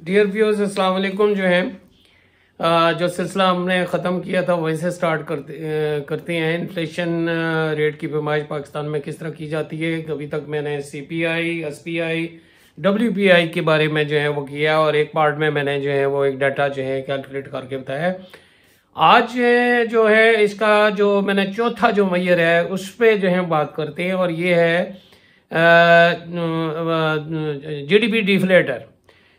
Dear viewers अस्सलाम वालेकुम जो है जो सिलसिला हमने ख़त्म किया था, वहीं से स्टार्ट करते करते हैं। इन्फ्लेशन रेट की पैमाइश पाकिस्तान में किस तरह की जाती है? अभी तक मैंने C P I S P I W P I के बारे में जो है वो किया और एक पार्ट में मैंने जो है वो एक डाटा जो है कैलकुलेट करके बताया। आज जो है, इसका जो मैंने चौथा जो मैयर है, उस पर जो है बात करते हैं और ये है GDP deflator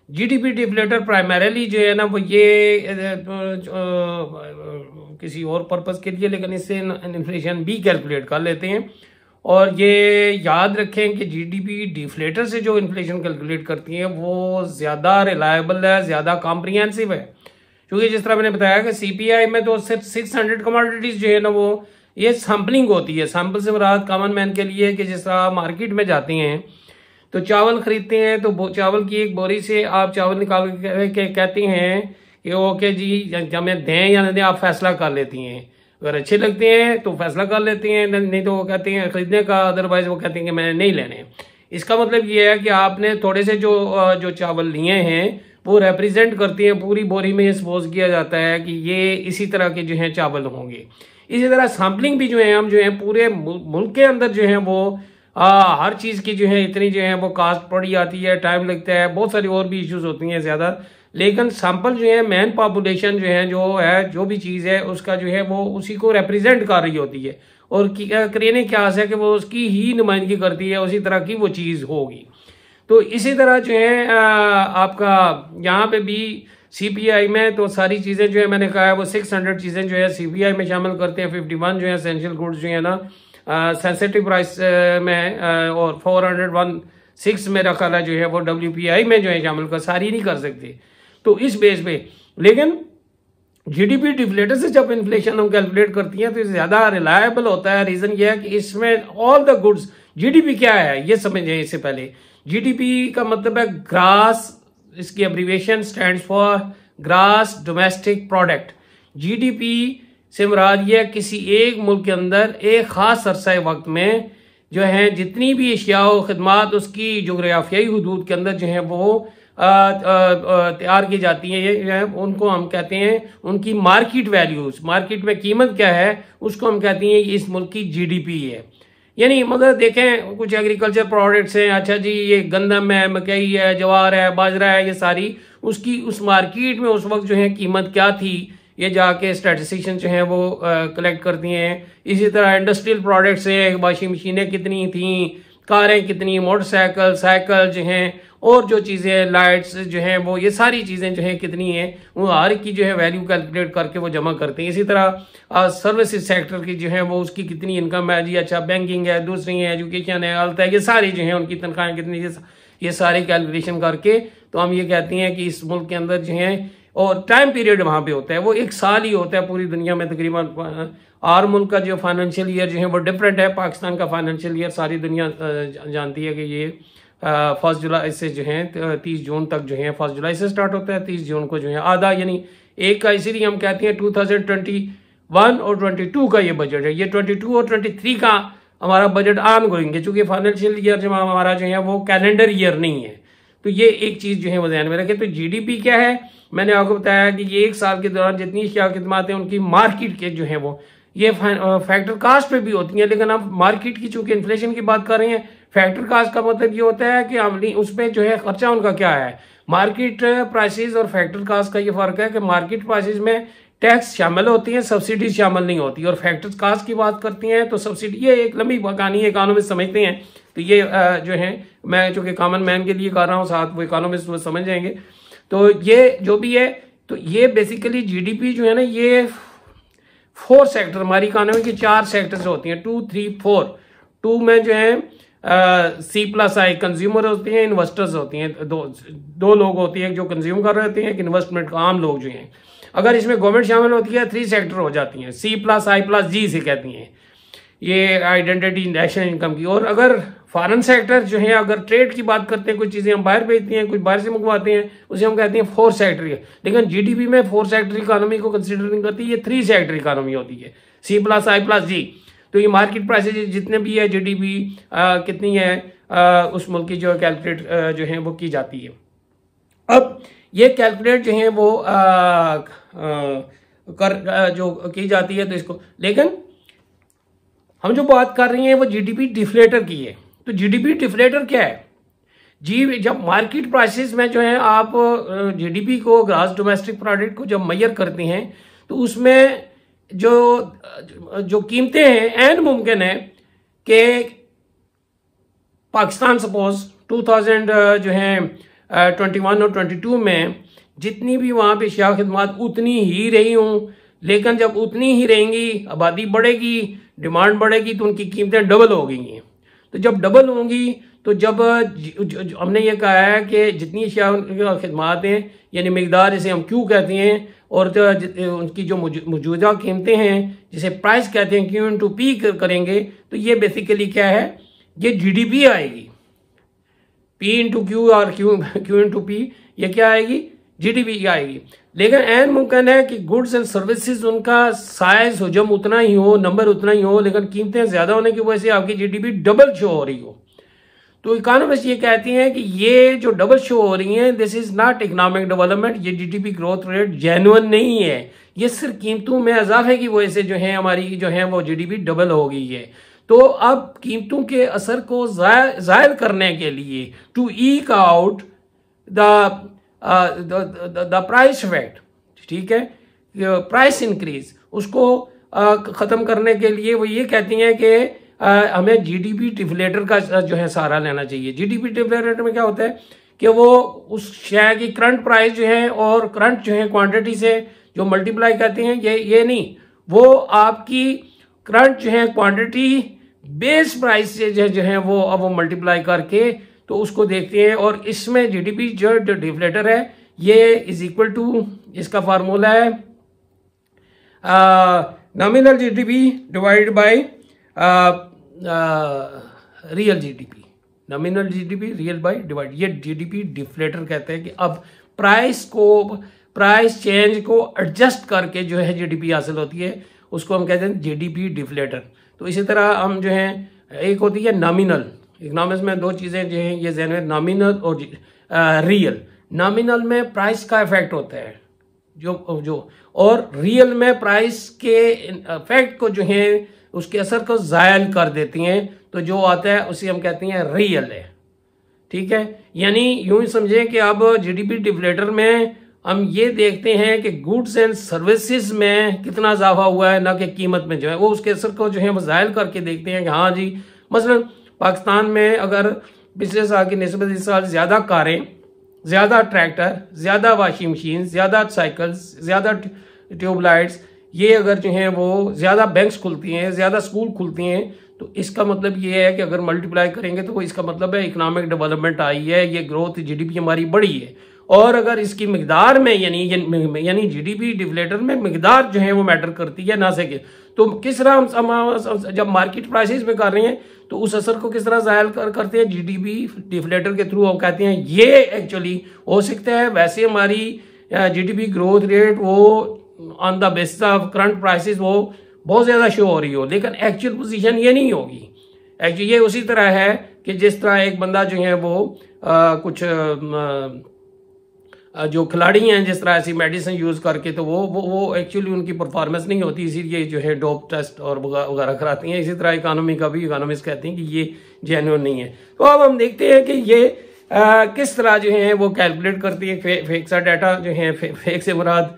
GDP deflator primarily जो है ना वो ये किसी और पर्पज़ के लिए, लेकिन इससे इन्फ्लेशन भी कैलकुलेट कर लेते हैं। और ये याद रखें कि जीडीपी डिफ्लेटर से जो इन्फ्लेशन कैलकुलेट करती है, वो ज़्यादा रिलायबल है, ज़्यादा कॉम्प्रिहेंसिव है। क्योंकि जिस तरह मैंने बताया कि सीपीआई में तो सिर्फ़ सिक्स हंड्रेड कमोडिटीज़ जो है ना वो, ये सैम्पलिंग होती है। सैंपल से मुराद कॉमन मैन के लिए कि जिस तरह मार्केट में जाती हैं तो चावल खरीदते हैं तो चावल की एक बोरी से आप चावल निकाल के कहते हैं कि ओके जी हमें दें या न दें, आप फैसला कर लेती हैं। अगर अच्छे लगते हैं तो फैसला कर लेते हैं नहीं तो वो कहते हैं, खरीदने का अदरवाइज़ वो कहते हैं कि मैंने नहीं लेने। इसका मतलब ये है कि आपने थोड़े से जो जो चावल लिए हैं, वो रिप्रेजेंट करती हैं, पूरी बोरी में सपोज़ किया जाता है कि ये इसी तरह के जो हैं चावल होंगे। इसी तरह सैम्पलिंग भी जो है, हम जो है, पूरे मुल्क के अंदर जो है, वो आ, हर चीज़ की जो है इतनी जो है वो कास्ट पड़ी आती है टाइम लगता है बहुत सारी और भी इश्यूज़ होती हैं ज़्यादा लेकिन सैंपल जो है मैन पॉपुलेशन जो है जो है जो भी चीज़ है उसका जो है वो उसी को रिप्रेजेंट कर रही होती है और करेने क्या है कि वो उसकी ही नुमाइंदगी करती है उसी तरह की वो चीज़ होगी तो इसी तरह जो है आपका यहाँ पे भी सीपीआई में तो सारी चीज़ें जो है मैंने कहा है वो 600 चीज़ें जो है सीपीआई में शामिल करते हैं 51 जो है एसेंशियल गुड्स जो है ना सेंसिटिव प्राइस में और 401 सिक्स मेरा ख्याल है जो है, वो डब्ल्यू पी आई में जो है, शामिल कर सारी नहीं कर सकते। तो इस बेस पे, लेकिन जीडीपी डिफ्लेटर से जब इन्फ्लेशन हम कैलकुलेट करती हैं तो ज़्यादा रिलायबल होता है। रीज़न ये है कि इसमें ऑल द गुड्स जीडीपी क्या है? ये समझें इससे पहले। जीडीपी का मतलब है ग्रास इसकी abbreviation stand for gross domestic product GDP से मुराद यह किसी एक मुल्क के अंदर, एक ख़ास अरसा वक्त में जो है, जितनी भी अशिया खदमात, उसकी जोग्राफियाई हदूद के अंदर जो है, वो तैयार की जाती हैं। ये उनको हम कहते हैं, उनकी मार्केट वैल्यूज़, मार्केट में कीमत क्या है, उसको हम कहते हैं इस मुल्क की जीडीपी है। यानी, मगर देखें, कुछ एग्रीकल्चर प्रोडक्ट्स हैं अच्छा जी, ये गंदम है, मकई है, जवार है, बाजरा है, ये सारी, उसकी, उस मार्केट में उस वक्त जो है, कीमत क्या थी ये जाके स्टैटिस्टिशियन जो हैं वो कलेक्ट करती हैं। इसी तरह इंडस्ट्रियल प्रोडक्ट्स हैं वॉशिंग मशीनें कितनी थी, कारें कितनी मोटरसाइकिल साइकिल जो हैं, और जो चीज़ें लाइट्स जो हैं, वो, ये सारी चीज़ें जो हैं कितनी हैं, वो हर की जो है वैल्यू कैलकुलेट करके वो जमा करते हैं। इसी तरह सर्विसेज़ सेक्टर की जो है, वो उसकी कितनी इनकम है जी अच्छा बैंकिंग है, दूसरी है एजुकेशन है हेल्थ है, ये सारी जो है, उनकी तनख्वाहें कितनी, ये सारी कैलकुलेशन करके तो हम ये कहते हैं कि इस मुल्क के अंदर जो है और टाइम पीरियड वहाँ पे होता है। वो एक साल ही होता है पूरी दुनिया में तकरीबन आर मुल्क का जो फाइनेंशियल ईयर जो है वो डिफरेंट है। पाकिस्तान का फाइनेंशियल ईयर सारी दुनिया जानती है कि ये फ़र्स्ट जुलाई से जो है तीस जून तक जो है फ़र्स्ट जुलाई से स्टार्ट होता है। तीस जून को जो है आधा यानी एक का इसीलिए हम कहते हैं टू थाउज़ेंड ट्वेंटी वन और ट्वेंटी टू का ये बजट है। ये ट्वेंटी टू और ट्वेंटी थ्री का हमारा बजट आन गोइंग है। चूँकि फाइनेंशियल ईयर जो हमारा जो है वो कैलेंडर ईयर नहीं है। तो ये एक चीज़ जो है वो ध्यान में रखें। तो जीडीपी क्या है? मैंने आपको बताया कि ये एक साल के दौरान जितनी क्या खिदमत है, उनकी मार्केट के जो है वो, ये फैक्टर कास्ट पे भी होती है। लेकिन आप मार्केट की चूँकि इन्फ्लेशन की बात कर रहे हैं फैक्टर कास्ट का मतलब ये होता है कि अमली उसमें जो है खर्चा उनका क्या है? मार्केट प्राइसेस और फैक्टर कास्ट का ये फ़र्क है कि मार्केट प्राइसेस में टैक्स शामिल होती हैं सब्सिडी शामिल नहीं होती। और फैक्टर कास्ट की बात करती हैं तो सब्सिडी ये एक लंबी कहानी है इकानोमिस्ट समझते हैं। तो ये जो है, मैं चूँकि कॉमन मैन के लिए कर रहा हूँ, साथ वो इकानोमिस्ट वो समझ जाएँगे। तो ये जो भी है तो ये बेसिकली जीडीपी जो है ना, ये फोर सेक्टर हमारी इकानमी की चार सेक्टर्स होती हैं टू थ्री फोर टू में जो है सी प्लस आई कंज्यूमर होती हैं इन्वेस्टर्स होती हैं, दो दो लोग होती हैं जो कंज्यूम कर रहे होते हैं, एक इन्वेस्टमेंट आम लोग जो हैं। अगर इसमें गवर्नमेंट शामिल होती है थ्री सेक्टर हो जाती हैं। सी प्लस आई प्लस जी से कहती हैं। ये आइडेंटिटी नेशनल इनकम की। और अगर फॉरेन सेक्टर जो है अगर ट्रेड की बात करते हैं कुछ चीज़ें हम बाहर भेजते हैं कुछ बाहर से मंगवाते हैं उसे हम कहते हैं फोर सेक्टर लेकिन जीडीपी में फोर सेक्टर इकोनॉमी को कंसिडर नहीं करती ये थ्री सेक्टर इकोनॉमी होती है। सी प्लस आई प्लस जी तो ये मार्केट प्राइसेज जितने भी है जीडीपी कितनी है आ, उस मुल्क की जो कैलकुलेट जो है वो की जाती है। अब ये कैलकुलेट जो है वो आ, आ, कर जो की जाती है तो इसको लेकिन हम जो बात कर रहे हैं वो जीडीपी डिफ्लेटर की है। तो जीडीपी डिफ्लेटर क्या है? जी जब मार्केट प्राइसेस में जो है आप जीडीपी को ग्रास डोमेस्टिक प्रोडक्ट को जब मैयर करते हैं तो उसमें जो जो कीमतें हैं एन मुमकिन है कि पाकिस्तान सपोज़ 2000 जो है 21 और 22 में जितनी भी वहाँ पे शिया खदमात उतनी ही रही हूँ। लेकिन जब उतनी ही रहेंगी, आबादी बढ़ेगी, डिमांड बढ़ेगी तो उनकी कीमतें डबल हो गई तो जब डबल होंगी तो जब हमने ये कहा है कि जितनी खदमात हैं, यानी मकदार जिसे हम क्यों कहते हैं, और जो उनकी जो मौजूदा कीमतें हैं, जिसे प्राइस कहते हैं, क्यू इन टू पी करेंगे तो ये बेसिकली क्या है? ये जीडीपी आएगी। पी इंटू क्यू और क्यू क्यू इंटू पी ये क्या आएगी? जीडीपी आएगी। लेकिन एन मुमकिन है कि गुड्स एंड सर्विसेज़ उनका साइज़ हो हजम उतना ही हो नंबर उतना ही हो, लेकिन कीमतें ज़्यादा होने की वजह से आपकी जीडीपी डबल शो हो रही हो। तो इकोनॉमिस्ट ये कहती हैं कि ये जो डबल शो हो रही हैं this is not economic development ये जीडीपी ग्रोथ रेट जेनुअन नहीं है। ये सिर्फ़ कीमतों में इजाफे की वजह से जो है, हमारी, जो है, वो जीडीपी डबल हो गई है। तो अब कीमतों के असर को ज़ाहिर करने के लिए to eke out the price effect ठीक है? प्राइस इंक्रीज उसको uh, ख़त्म करने के लिए वो ये कहती हैं कि uh, हमें जीडीपी डिफ्लेटर का जो है सहारा लेना चाहिए। जीडीपी डिफ्लेटर में क्या होता है कि वो उस शेयर की करंट प्राइस जो है और करंट जो है क्वांटिटी से जो मल्टीप्लाई करते हैं ये ये नहीं वो आपकी करंट जो है क्वांटिटी बेस प्राइस से जो है वो अब वो मल्टीप्लाई करके तो उसको देखते हैं और इसमें जीडीपी जो डिफ्लेटर है, ये इज़ इक्वल टू इसका फार्मूला है nominal GDP divide by real GDP nominal GDP real by divide ये जीडीपी डिफ्लेटर कहते हैं कि अब प्राइस को प्राइस चेंज को एडजस्ट करके जो है जीडीपी हासिल होती है, उसको हम कहते हैं जीडीपी डिफ्लेटर तो इसी तरह हम जो है, एक होती है नॉमिनल इकोनॉमिक्स में दो चीज़ें जो हैं, ये जहन में नॉमिनल और रियल नॉमिनल में प्राइस का इफ़ेक्ट होता है। जो जो, और रियल में प्राइस के इफ़ेक्ट को जो है, उसके असर को जायल कर देती हैं। तो जो आता है, उसे हम कहते हैं रियल है। ठीक है? यानी यूँ ही समझें कि अब जीडीपी डिफ्लेटर में हम ये देखते हैं कि गुड्स एंड सर्विसेज़ में कितना इजाफा हुआ है, ना कि कीमत में जो है। वो उसके असर को जो है जायल करके देखते हैं कि हाँ जी, मसलन पाकिस्तान में अगर पिछले साल की नस्बत इस साल ज़्यादा कारें, ज़्यादा ट्रैक्टर ज़्यादा वाशिंग मशीन ज़्यादा साइकिल्स ज़्यादा ट्यूबलाइट्स ये अगर जो हैं वो ज़्यादा बैंक्स खुलती हैं, ज़्यादा स्कूल खुलती हैं तो इसका मतलब ये है कि अगर मल्टीप्लाई करेंगे तो वो इसका मतलब है इकोनॉमिक डेवलपमेंट आई है, ये ग्रोथ जीडीपी हमारी बढ़ी है। और अगर इसकी मकदार में यानी यानी जीडीपी डिफ्लेटर में मकदार जो है वो मैटर करती है ना सके। तो किस तरह हम जब मार्केट प्राइसेस में कर रहे हैं तो उस असर को किस तरह जायल कर, करते हैं? जीडीपी डिफ्लेटर के थ्रू हम कहते हैं ये एक्चुअली हो सकता है। वैसे हमारी जीडीपी ग्रोथ रेट वो on the basis of current prices वो बहुत ज़्यादा शो हो रही हो लेकिन एक्चुअल पोजीशन ये नहीं होगी। एक्चुअली ये उसी तरह है कि जिस तरह एक बंदा जो है वो आ, कुछ आ, जो खिलाड़ी हैं जिस तरह ऐसी मेडिसिन यूज़ करके तो वो वो वो एक्चुअली उनकी परफॉर्मेंस नहीं होती इसीलिए जो है डोप टेस्ट और वगैरह कराती हैं। इसी तरह इकानमी का भी इकानमिस्ट कहते हैं कि ये जेन्यून नहीं है। तो अब हम देखते हैं कि ये आ, किस तरह जो है वो कैलकुलेट करती है। फे, फेक सा डाटा जो है फे, फेक से मुराद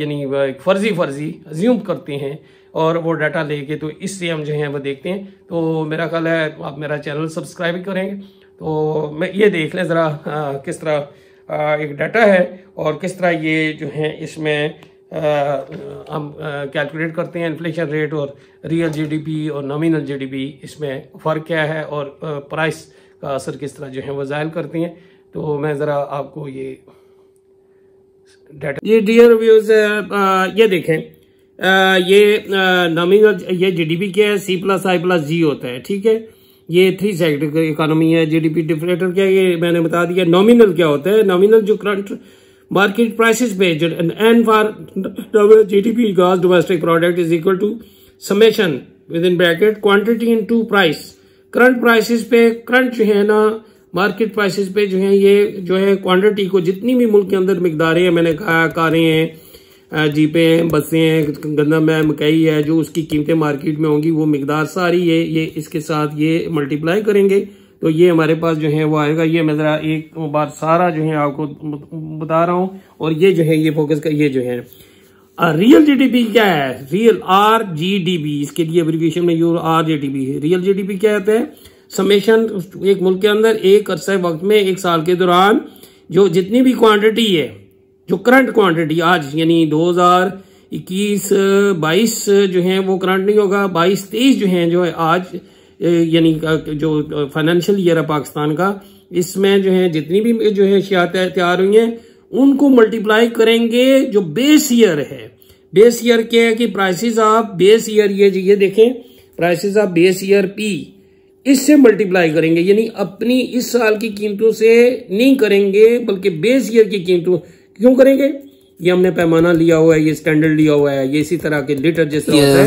यानी फर्जी फर्जी ज्यूम करते हैं और वो डाटा लेके तो इससे हम जो है वो देखते हैं। तो मेरा ख्याल है आप मेरा चैनल सब्सक्राइब करेंगे। तो मैं ये देख लें ज़रा किस तरह एक डाटा है और किस तरह ये जो है इसमें हम कैलकुलेट करते हैं इन्फ्लेशन रेट और रियल जीडीपी और नॉमिनल जीडीपी इसमें फ़र्क क्या है और प्राइस का असर किस तरह जो है वो ज़ायल करती हैं। तो मैं ज़रा आपको ये डाटा ये डियर व्यूज़ ये देखें। आ, ये नॉमिनल ये जीडीपी क्या है? सी प्लस आई प्लस जी होता है ठीक है? ये थ्री सेक्टर इकोनॉमी है जीडीपी डिफ्लेटर क्या ये मैंने बता दिया? नॉमिनल क्या होता है? नॉमिनल जो करंट मार्केट प्राइसेस पे and for GDP gross domestic product is equal to summation with in bracket quantity into price current prices पे करंट जो है ना मार्केट प्राइसेस पे जो है ये, जो है क्वांटिटी को जितनी भी मुल्क के अंदर मकदारें हैं, मैंने कहा, कारें हैं जीपें, बसें हैं गंदम है मकई है, जो उसकी कीमतें मार्केट में होंगी, वो मकदार सारी है ये इसके साथ ये मल्टीप्लाई करेंगे। तो ये हमारे पास जो है वो आएगा। ये मैं जरा एक बार सारा जो है आपको बता रहा हूँ। और ये जो है, ये फोकस का ये जो है। रियल जीडीपी क्या है? Real R G D B इसके लिए एब्रीविएशन में U R G D B real GDP क्या होता है समेशन एक मुल्क के अंदर, एक अरसे वक्त में, एक साल के दौरान, जो जितनी भी क्वांटिटी है जो करंट क्वांटिटी आज, यानी दो हज़ार इक्कीस, बाईस जो है वो करंट नहीं होगा, बाईस तेईस जो है जो है आज यानी जो फाइनेंशियल ईयर है पाकिस्तान का, इसमें जो है जितनी भी जो है शिया तैयार हुई हैं, उनको मल्टीप्लाई करेंगे जो बेस ईयर है। बेस ईयर क्या है कि प्राइसेस ऑफ़ बेस ईयर ये ये देखें prices of base year P इससे मल्टीप्लाई करेंगे, यानी अपनी इस साल की कीमतों से नहीं करेंगे, बल्कि बेस ईयर की कीमतों क्यों करेंगे? ये हमने पैमाना लिया हुआ है ये स्टैंडर्ड लिया हुआ है ये इसी तरह के लीटर जैसे होता है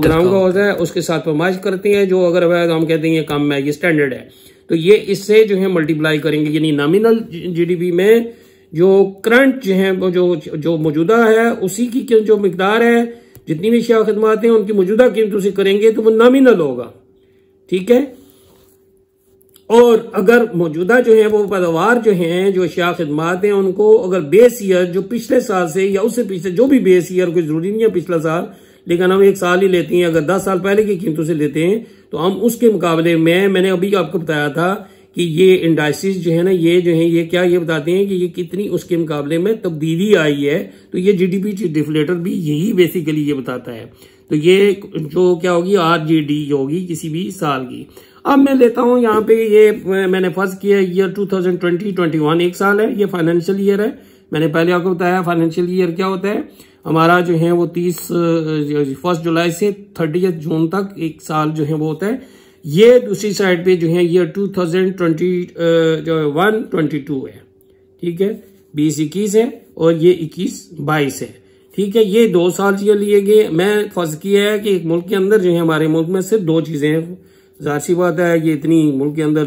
ग्राम का। होता है उसके साथ पैमाइश करते हैं जो अगर है तो हम कहते हैं ये कम है ये स्टैंडर्ड है। तो ये इससे जो है मल्टीप्लाई करेंगे यानी नॉमिनल जीडीपी में जो करंट जो है वो जो जो मौजूदा है उसी की जो मकदार है जितनी भी शिया खदमात हैं उनकी मौजूदा कीमतों से करेंगे तो वो नॉमिनल होगा। ठीक है? और अगर मौजूदा जो है वो पैदावार जो है, जो अशिया खदमात हैं, उनको अगर बेस ईयर जो पिछले साल से या उससे पिछले, जो भी बेस ईयर कोई ज़रूरी नहीं है पिछला साल, लेकिन हम एक साल ही लेते हैं, अगर दस साल पहले की कीमतों से लेते हैं तो हम उसके मुकाबले में, मैंने अभी आपको बताया था कि ये इंडाइसिस जो है ना, ये जो है, ये क्या, ये बताते हैं कि ये कितनी उसके मुकाबले में तब्दीली आई है तो ये जीडीपी डिफ्लेटर भी यही बेसिकली ये बताता है। तो ये जो क्या होगी, आर जी डी होगी किसी भी साल की। अब मैं लेता हूँ यहाँ पे ये मैंने फ़र्स्ट किया है ईयर 2020 21 एक साल है, ये फाइनेंशियल ईयर है। मैंने पहले आपको बताया फाइनेंशियल ईयर क्या होता है। हमारा जो है वो तीस फ़र्स्ट जुलाई से थर्टी जून तक एक साल जो है वो होता है। ये दूसरी साइड पे जो है ईयर टू थाउज़ेंड ट्वेंटी जो है वन ट्वेंटी टू है। ठीक है? बीस इक्कीस है और ये इक्कीस बाईस है। ठीक है? ये दो साल ये लिए गए। मैं फ़र्ज़ किया है कि एक मुल्क के अंदर जो है हमारे मुल्क में सिर्फ़ दो चीज़ें हैं। ज़ाहिर सी बात है ये इतनी मुल्क के अंदर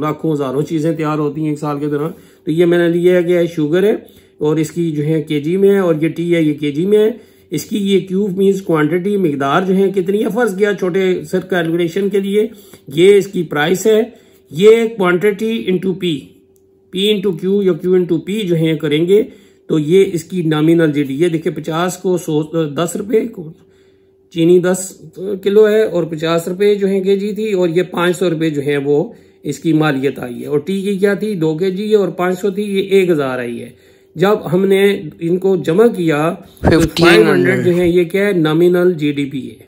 लाखों, हज़ारों चीज़ें तैयार होती हैं एक साल के दौरान। तो ये मैंने लिया है कि शुगर है और इसकी जो है केजी में है और ये टी है, ये केजी में है। इसकी ये क्यूब मीन्स क्वांटिटी मकदार जो है कितनी है, फ़र्ज़ गया छोटे सर कैलकुलेशन के लिए। ये इसकी प्राइस है। ये quantity into P P into Q या क्यू इंटू पी जो है करेंगे तो ये इसकी नॉमिनल जी डी ये देखिए पचास को सौ, दस रुपये चीनी दस किलो है और पचास रुपये जो है के जी थी और ये पाँच सौ रुपये जो है वो इसकी मालियत आई है। और टी की क्या थी? दो के जी और पाँच सौ थी ये एक हज़ार आई है। जब हमने इनको जमा किया तो फाइव हंड्रेड जो है ये क्या है? नॉमिनल जीडीपी है।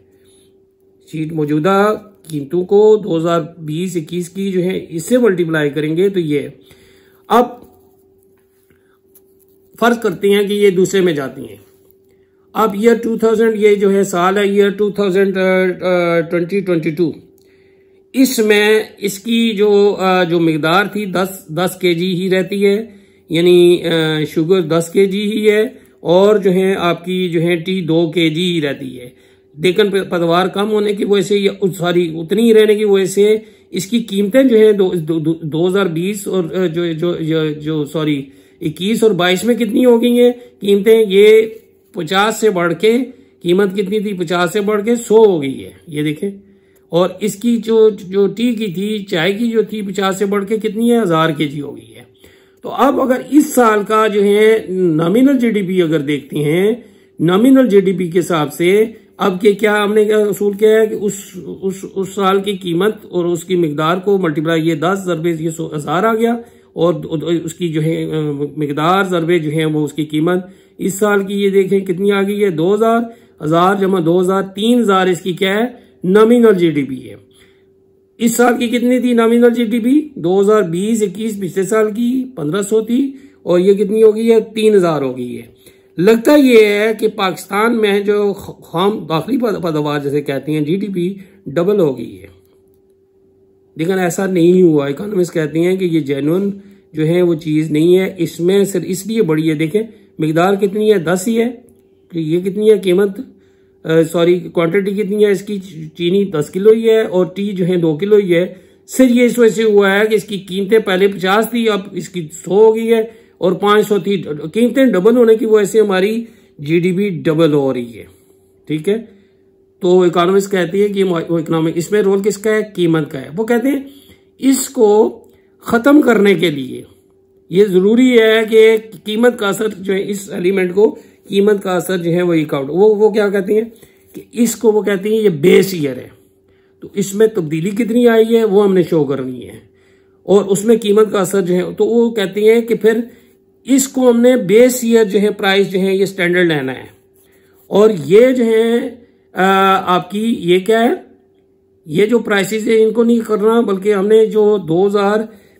सीट मौजूदा कीमतों को 2020-21 की जो है इससे मल्टीप्लाई करेंगे तो ये। अब फ़र्ज़ करते हैं कि ये दूसरे में जाती हैं। अब ईयर 2000 ये जो है साल है ईयर 2022 इसमें इसकी जो जो मकदार थी 10 10 केजी ही रहती है यानी शुगर 10 केजी ही है और जो है आपकी जो है टी दो के जी ही रहती है। लेकिन पैदावार कम होने की वजह से या सॉरी उतनी ही रहने की वजह से इसकी कीमतें जो है दो, दो, दो, दो हज़ार बीस और जो जो जो, जो सॉरी इक्कीस और बाईस में कितनी हो गई हैं? कीमतें ये पचास से बढ़ के, कीमत कितनी थी? पचास से बढ़ के सौ हो गई है, ये देखें। और इसकी जो जो टी की थी, चाय की जो थी, पचास से बढ़ के कितनी है? हज़ार के जी हो गई है। तो अब अगर इस साल का जो है नॉमिनल जीडीपी अगर देखते हैं नॉमिनल जीडीपी के हिसाब से, अब के क्या हमने क्या असूल किया है कि उस उस उस साल की कीमत और उसकी मकदार को मल्टीप्लाई ये दस जरबे ये हज़ार आ गया। और उसकी जो है मकदार जरबे जो है वो उसकी कीमत इस साल की ये देखें कितनी आ गई है? दो हज़ार हज़ार जमा दो हज़ार, तीन हज़ार इसकी क्या है? नॉमिनल जीडीपी है। इस साल की कितनी थी नॉमिनल जीडीपी 2020-21 पिछले साल की 1500 थी, और ये कितनी हो गई है? तीन हज़ार हो गई है। लगता ये है कि पाकिस्तान में जो खाम दाखिली पैदावार जैसे कहती हैं जीडीपी डबल हो गई है। लेकिन ऐसा नहीं हुआ। इकोनॉमिस्ट कहती हैं कि ये जेनुअन जो है वो चीज़ नहीं है। इसमें सिर्फ़ इसलिए बड़ी है। देखें मकदार कितनी है? दस ही है। ये कितनी है कीमत? सॉरी क्वांटिटी कितनी है इसकी? चीनी दस किलो ही है और टी जो है दो किलो ही है। सिर्फ़ ये इस वजह से हुआ है कि इसकी कीमतें पहले पचास थी, अब इसकी सौ हो गई है और पाँच सौ थी। कीमतें डबल होने की वजह से हमारी जीडीपी डबल हो रही है। ठीक है? तो इकोनॉमिस्ट कहती है कि इकोनॉमिक इसमें रोल किसका है? कीमत का है। वो कहते हैं, इसको खत्म करने के लिए ये ज़रूरी है कि कीमत का असर जो है इस एलिमेंट को, कीमत का असर जो है वो इकाउंट वो वो क्या कहती हैं? कि इसको वो कहती हैं, ये बेस ईयर है। तो इसमें तब्दीली कितनी आई है, वो हमने शो करनी है। और उसमें कीमत का असर जो है तो वो कहती हैं कि फिर इसको हमने बेस ईयर जो है प्राइस जो है, ये स्टैंडर्ड लेना है। और ये जो है आपकी ये क्या है? ये जो प्राइसेस है, इनको नहीं करना, बल्कि हमने जो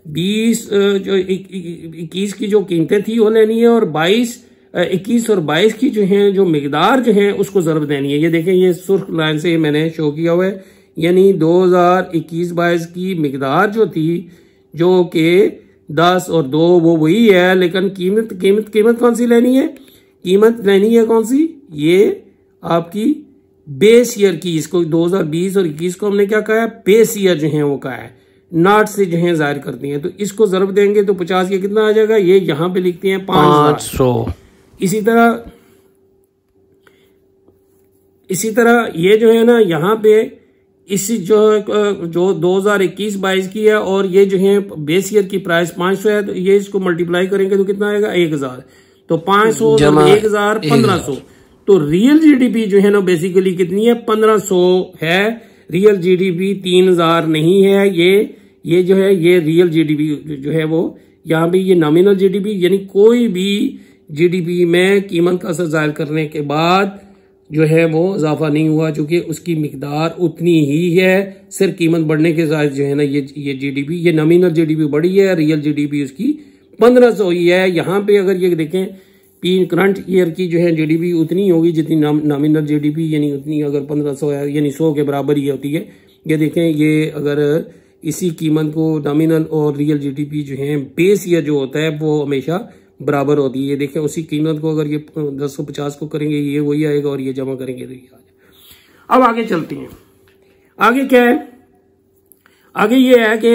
2020 जो इक्कीस की जो कीमतें थी वो लेनी है और 22 इक्कीस और 22 की जो है, जो मकदार जो है, उसको ज़रूर देनी है। ये देखें, ये सुर्ख लाइन से मैंने शो किया हुआ है। यानी 2021-22 की मकदार जो थी, जो कि 10 और दो, वो वही है, लेकिन कीमत कीमत कीमत कौन सी लेनी है? कीमत लेनी है कौन सी? ये आपकी बेस ईयर की, इसको 2020 और 21 को हमने क्या कहा है? बेस ईयर जो है वो कहा है। नाट से जो है ज़ाहिर करती हैं। तो इसको ज़रूर देंगे तो पचास ये कितना आ जाएगा? ये यहाँ पे लिखते हैं पाँच सौ। इसी तरह इसी तरह ये जो है ना यहाँ पे इसी जो जो 2021 22 की है और ये जो है बेस ईयर की प्राइस 500 है तो ये इसको मल्टीप्लाई करेंगे तो कितना आएगा? एक हज़ार। तो 500 सौ एक हज़ार पंद्रह सौ। तो रियल जीडीपी जो है ना बेसिकली कितनी है? 1500 है। रियल जीडीपी तीन हज़ार नहीं है ये। ये जो है, ये रियल जीडीपी जो है वो, यहाँ पे ये नॉमिनल जीडीपी यानी कोई भी जीडीपी में कीमत का असर ज़ाहिर करने के बाद जो है वो इजाफा नहीं हुआ, चूँकि उसकी मकदार उतनी ही है। सिर्फ़ कीमत बढ़ने के साथ जो है ना, ये ये जीडीपी ये नॉमिनल जीडीपी बढ़ी है रियल जीडीपी उसकी पंद्रह सौ ही है। यहाँ पे अगर ये देखें पी करंट ईयर की जो है जीडीपी उतनी होगी जितनी नॉमिनल जीडीपी यानी उतनी अगर पंद्रह सौ यानी सौ के बराबर ही होती है। ये देखें, ये अगर इसी कीमत को नॉमिनल और रियल जीडीपी जो है बेस ईयर जो होता है, वो हमेशा बराबर होती है। ये देखें, उसी कीमत को अगर ये दस सौ पचास को करेंगे, ये वही आएगा और ये जमा करेंगे। तो ये आ जाएगा अब आगे चलते हैं। आगे क्या है? आगे ये है कि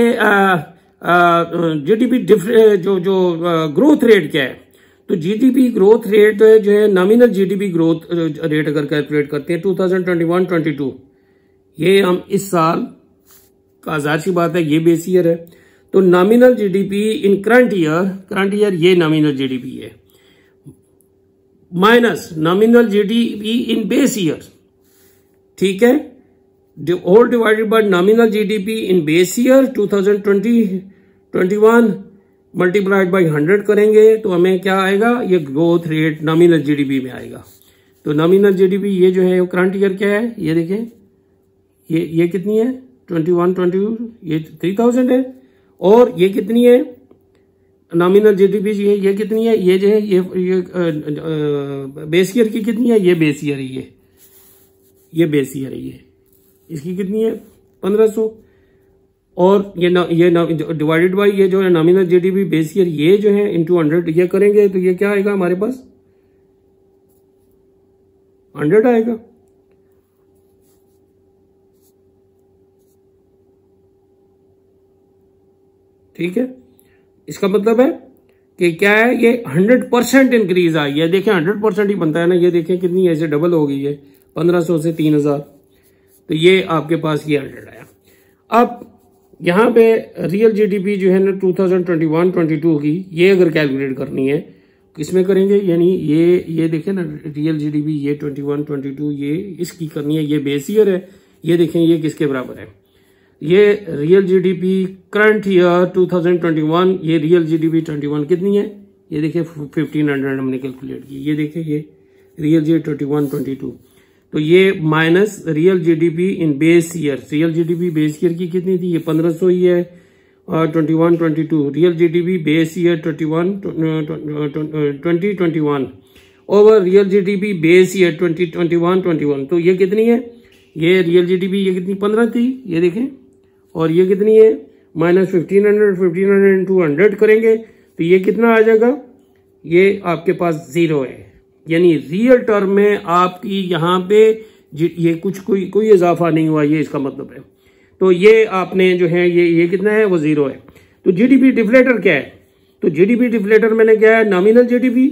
जीडीपी जो जो ग्रोथ रेट क्या है? तो जीडीपी ग्रोथ रेट जो है नॉमिनल जीडीपी ग्रोथ रेट अगर कैलकुलेट करते हैं 2021-22 ये हम इस साल का सी बात है, ये बेस ईयर है। तो nominal GDP in current year current year ये नॉमिनल जीडीपी है। Minus nominal GDP in base year ठीक है? All divided by nominal GDP in base year 2020 21 multiplied by 100 करेंगे तो हमें क्या आएगा? ये ग्रोथ रेट नॉमिनल जीडीपी में आएगा। तो नॉमिनल जीडीपी ये जो है करंट ईयर क्या है? ये देखें, ये ये कितनी है? 21 22 ये 3000 है। और ये कितनी है? नॉमिनल जीडीपी जी ये कितनी है? ये जो है ये ये बेस ईयर की कितनी है? ये बेस ईयर है ये ये बेस ईयर है ये इसकी कितनी है? पंद्रह सौ। और ये न, ये डिवाइडेड बाय ये जो है नॉमिनल जीडीपी बेस ईयर ये जो है इनटू हंड्रेड ये करेंगे तो ये क्या आएगा हमारे पास? हंड्रेड आएगा। ठीक है? इसका मतलब है कि क्या है, ये हंड्रेड परसेंट इंक्रीज आई। है देखें हंड्रेड परसेंट ही बनता है ना, ये देखें कितनी ऐसे डबल हो गई है, पंद्रह सौ से तीन हज़ार। तो ये आपके पास ये हंड्रेड आया। अब यहाँ पे रियल जीडीपी जो है ना two thousand twenty one twenty two की ये अगर कैलकुलेट करनी है, किसमें करेंगे? यानी ये ये देखें ना रियल जीडीपी ये ट्वेंटी वन ट्वेंटी टू ये इसकी करनी है, ये बेस ईयर है। ये देखें, ये किसके बराबर है? ये रियल जीडीपी करंट ईयर 2021 ये रियल जीडीपी 21 कितनी है? ये देखिए 1500 हमने कैलकुलेट की। ये देखिए, ये रियल जीडीपी 21 22 तो ये minus real GDP in base year real GDP base year की कितनी थी? ये 1500 ही है। और 21 22 real GDP base year 21 2021 over real GDP base year 2021 21 तो ये कितनी है? ये रियल जीडीपी ये कितनी? पंद्रह थी। ये देखें। और ये कितनी है? Minus fifteen hundred fifteen hundred into hundred करेंगे तो ये कितना आ जाएगा? ये आपके पास ज़ीरो है। यानी रियल टर्म में आपकी यहाँ पे ये कुछ कोई कोई इजाफा नहीं हुआ, ये इसका मतलब है। तो ये आपने जो है, ये ये कितना है? वो ज़ीरो है। तो जीडीपी डिफ्लेटर क्या है? तो जीडीपी डिफ्लेटर मैंने क्या है? Nominal GDP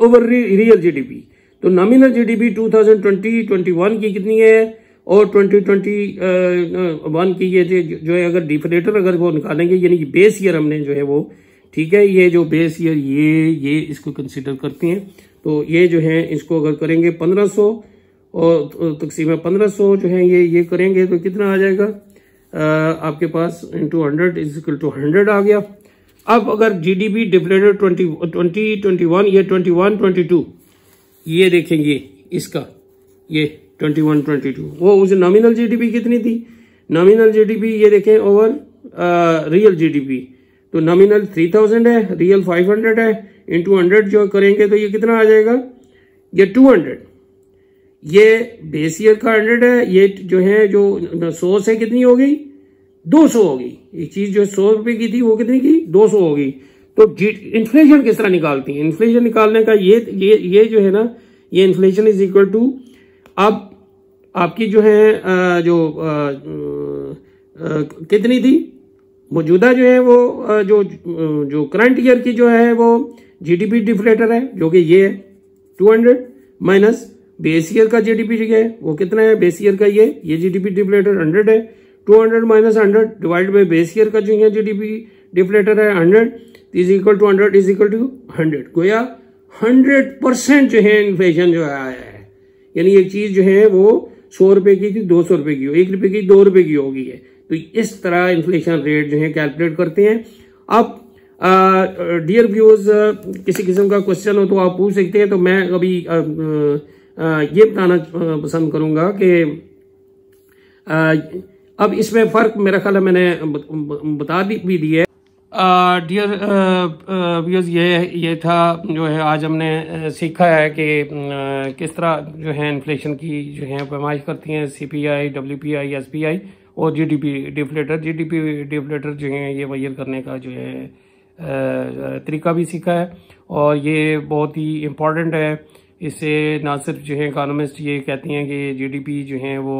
over real GDP तो नॉमिनल जीडीपी 2020 21 की कितनी है? और 2021 की ये जो है अगर डिफ्लेटर अगर वो निकालेंगे यानी कि बेस ईयर हमने जो है वो ठीक है ये जो बेस ईयर ये ये इसको कंसिडर करते हैं। तो ये जो है इसको अगर करेंगे 1500 और तकसीम पंद्रह सौ जो है ये ये करेंगे तो कितना आ जाएगा? आ, आपके पास into hundred is equal to hundred आ गया। अब अगर GDP deflated twenty twenty twenty one ये ट्वेंटी वन ट्वेंटी टू ये देखेंगे इसका ये। ट्वेंटी वन ट्वेंटी टू वो उस नॉमिनल जीडीपी कितनी थी? नॉमिनल जीडीपी ये देखें ओवर रियल जीडीपी तो नॉमिनल थ्री थाउज़ेंड है रियल फाइव हंड्रेड है इंटू हंड्रेड जो करेंगे तो ये कितना आ जाएगा? ये टू हंड्रेड ये बेस ईयर का हंड्रेड है, ये जो है, जो सौ से कितनी हो गई? दो सौ होगी एक चीज़ जो सौ रुपए की थी, वो कितनी की? दो सौ होगी तो इन्फ्लेशन किस तरह निकालती है? इन्फ्लेशन निकालने का ये ये ये जो है ना, ये इन्फ्लेशन इज़ इक्वल टू अब आपकी जो है जो कितनी थी? मौजूदा जो है वो जो जो करंट ईयर की जो है वो जीडीपी डिफ्लेटर है, जो कि ये है two hundred minus base year का जीडीपी जो है, वो कितना है? बेस ईयर का ये ये जीडीपी डिफ्लेटर हंड्रेड है two hundred minus hundred divide by base year का जो है जीडीपी डिफ्लेटर है hundred is equal to hundred is equal to hundred गोया हंड्रेड परसेंट जो है इन्फ्लेशन जो आया है यानी ये चीज़ जो है वो सौ रुपए की थी दो सौ रुपए की हो एक रुपए की दो रुपए की होगी है। तो इस तरह इन्फ्लेशन रेट जो है कैलकुलेट करते हैं। अब डियर व्यूज़ किसी किस्म का क्वेश्चन हो तो आप पूछ सकते हैं तो मैं अभी आ, आ, ये बताना पसंद करूँगा कि अब इसमें फ़र्क मेरा ख्याल है मैंने बता दी भी दिया डियर व्यूज़ ये ये था जो है, आज हमने सीखा है कि किस तरह जो है इन्फ्लेशन की जो है पैमाइश करती हैं C P I W P I S P I और G D P deflator G D P deflator जो है, ये वैर करने का जो है तरीका भी सीखा है और ये बहुत ही इंपॉर्टेंट है। इससे ना सिर्फ़ जो है इकानमिस्ट ये कहती हैं कि जी डी पी जो है वो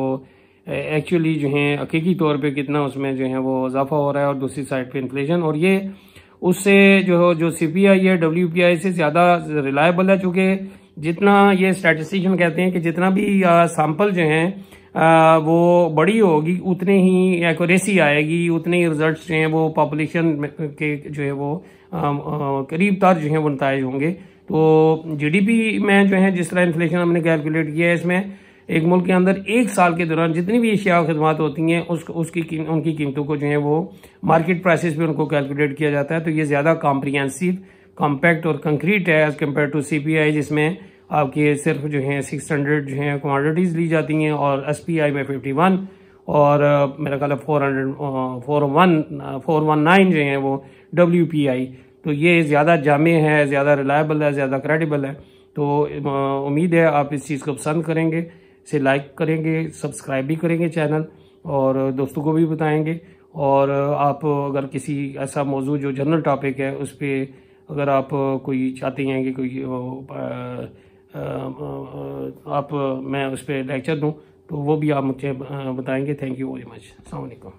एक्चुअली जो है, हकीकी तौर पे कितना उसमें जो है वो इजाफा हो रहा है और दूसरी साइड पे इन्फ्लेशन और ये उससे जो जो सी पी आई है डब्ल्यू पी आई से ज़्यादा रिलायबल है, चूँकि जितना ये स्टैटिस्टिशियन कहते हैं कि जितना भी सैंपल जो हैं वो बड़ी होगी, उतने ही एक्यूरेसी आएगी, उतने ही रिज़ल्ट जो हैं वो पॉपुलेशन के जो है वो करीब तार जो है वो नतज होंगे। तो जीडीपी में जो है, जिस तरह इन्फ्लेशन हमने कैलकुलेट किया है इसमें एक मुल्क के अंदर एक साल के दौरान जितनी भी एशिया खदमात होती हैं उस उसकी उनकी कीमतों को जो है वो मार्केट प्राइसेस पे उनको कैलकुलेट किया जाता है। तो ये ज़्यादा कॉम्प्रिहेंसिव कॉम्पैक्ट और कंक्रीट है as compare to C P I जिसमें आपके सिर्फ़ जो है सिक्स हंड्रेड जो है कमोडिटीज़ ली जाती हैं और एस पी आई में फिफ्टी वन और मेरा ख्याल है four hundred four one four one nine जो है वो डब्ल्यू पी आई तो ये ज़्यादा जामे है, ज़्यादा रिलायबल है, ज़्यादा क्रेडिबल है। तो उम्मीद है आप इस चीज़ को पसंद करेंगे। इसे लाइक करेंगे सब्सक्राइब भी करेंगे चैनल और दोस्तों को भी बताएँगे। और आप अगर किसी ऐसा मौजू जो जनरल टॉपिक है, उस पर अगर आप कोई चाहते हैं कि कोई आप, मैं उस पर लेक्चर दूँ तो वो भी आप मुझे बताएँगे। Thank you very much अलैक्म